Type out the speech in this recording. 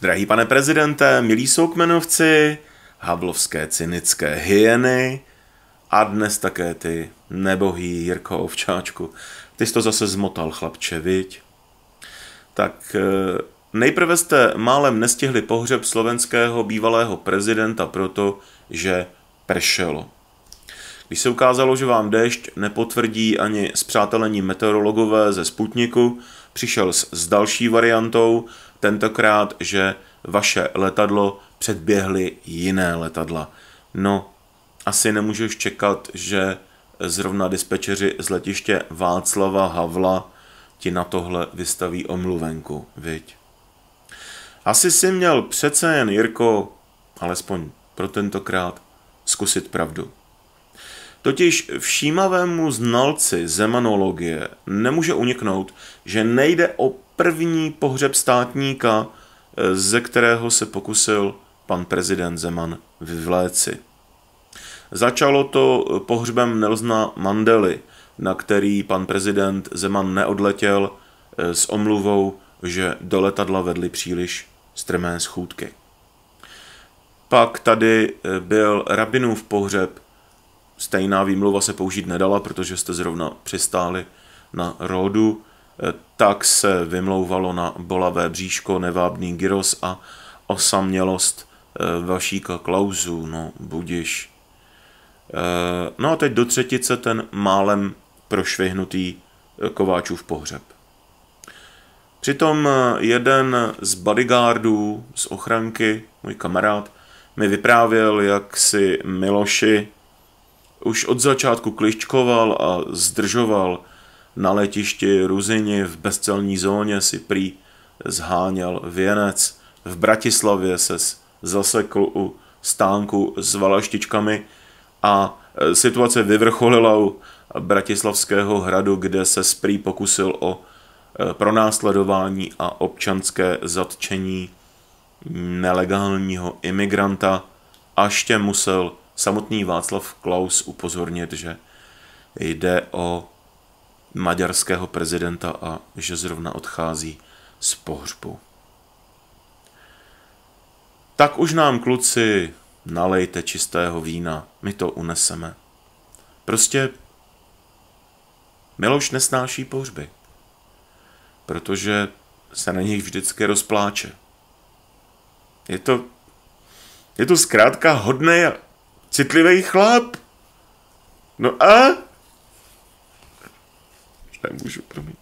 Drahý pane prezidente, milí soukmenovci, havlovské cynické hyeny a dnes také ty nebohý Jirko Ovčáčku. Ty jsi to zase zmotal, chlapče, viď? Tak eh, nejprve jste málem nestihli pohřeb slovenského bývalého prezidenta proto, že pršelo. Když se ukázalo, že vám déšť nepotvrdí ani zpřátelení meteorologové ze Sputniku, přišel s, s další variantou, tentokrát, že vaše letadlo předběhly jiné letadla. No, asi nemůžeš čekat, že zrovna dispečeři z letiště Václava Havla ti na tohle vystaví omluvenku, viď? Asi si měl přece jen, Jirko, alespoň pro tentokrát, zkusit pravdu. Totiž všímavému znalci zemanologie nemůže uniknout, že nejde o první pohřeb státníka, ze kterého se pokusil pan prezident Zeman vyvléci. Začalo to pohřbem Nelsona Mandely, na který pan prezident Zeman neodletěl s omluvou, že do letadla vedly příliš strmé schůdky. Pak tady byl rabinův pohřeb, stejná výmluva se použít nedala, protože jste zrovna přistáli na rodu, tak se vymlouvalo na bolavé bříško, nevábný gyros a osamělost eh, vašíka Klauzu, no budiš. Eh, no a teď do třetice ten málem prošvihnutý Kováčův pohřeb. Přitom jeden z bodyguardů z ochranky, můj kamarád, mi vyprávěl, jak si Miloši už od začátku kliščkoval a zdržoval na letišti Ruzini v bezcelní zóně si prý zháněl věnec. V Bratislavě se zasekl u stánku s valaštičkami a e, situace vyvrcholila u Bratislavského hradu, kde se sprý pokusil o e, pronásledování a občanské zatčení nelegálního imigranta, až tě musel samotný Václav Klaus upozornit, že jde o maďarského prezidenta a že zrovna odchází z pohřbu. Tak už nám, kluci, nalejte čistého vína, my to uneseme. Prostě Miloš nesnáší pohřby, protože se na nich vždycky rozpláče. Je to, je to zkrátka hodný citlivý chlap. No a? Nemůžu, promiň.